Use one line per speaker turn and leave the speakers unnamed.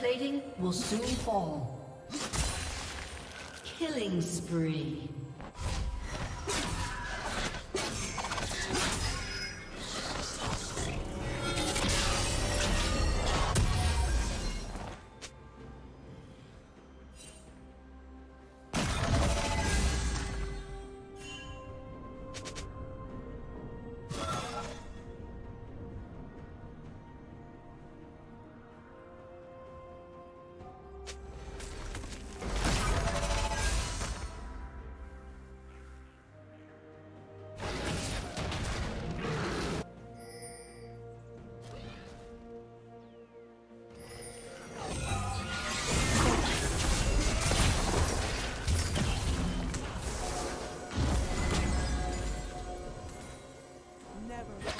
plating will soon fall. Killing spree.
Red